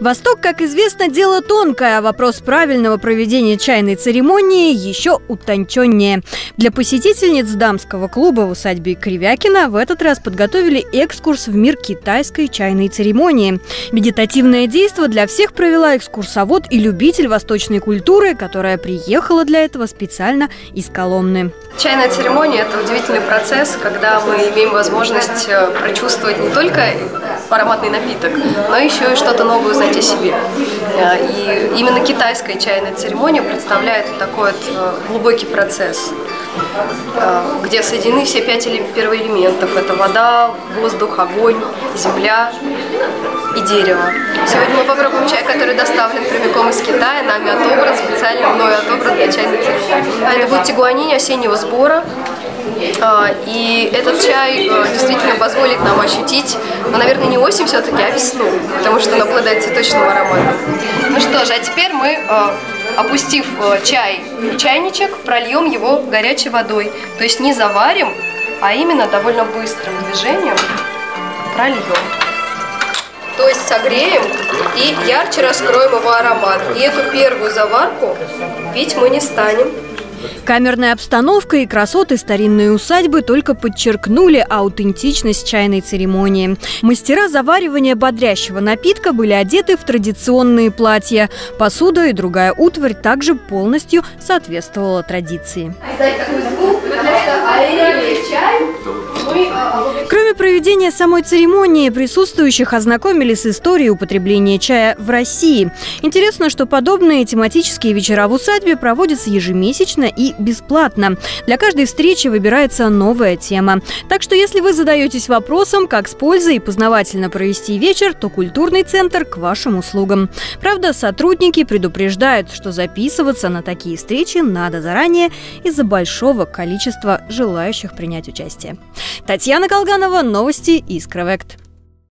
Восток, как известно, дело тонкое, а вопрос правильного проведения чайной церемонии еще утонченнее. Для посетительниц дамского клуба в усадьбе Кривякина в этот раз подготовили экскурс в мир китайской чайной церемонии. Медитативное действо для всех провела экскурсовод и любитель восточной культуры, которая приехала для этого специально из Коломны. Чайная церемония – это удивительный процесс, когда мы имеем возможность э, прочувствовать не только ароматный напиток, но еще и что-то новое узнать о себе. Э, и именно китайская чайная церемония представляет такой вот э, глубокий процесс, где соединены все пять первоэлементов. Это вода, воздух, огонь, земля и дерево. Сегодня мы попробуем чай, который доставлен прямиком из Китая, нами отобран, специально мной отобран для чайной церемонии. А это будет тигуанинь осеннего сбора. А, и этот чай э, действительно позволит нам ощутить, ну, наверное, не осень все-таки, а весну, потому что он обладает цветочным ароматом. Ну что же, а теперь мы, э, опустив чай в чайничек, прольем его горячей водой. То есть не заварим, а именно довольно быстрым движением прольем. То есть согреем и ярче раскроем его аромат. И эту первую заварку пить мы не станем. Камерная обстановка и красоты старинной усадьбы только подчеркнули аутентичность чайной церемонии. Мастера заваривания бодрящего напитка были одеты в традиционные платья. Посуда и другая утварь также полностью соответствовала традиции. Кроме проведения самой церемонии, присутствующих ознакомились с историей употребления чая в России. Интересно, что подобные тематические вечера в усадьбе проводятся ежемесячно и бесплатно. Для каждой встречи выбирается новая тема. Так что если вы задаетесь вопросом, как с пользой и познавательно провести вечер, то культурный центр к вашим услугам. Правда, сотрудники предупреждают, что записываться на такие встречи надо заранее из-за большого количества желающих принять участие. Татьяна Колганова, новости Искровект.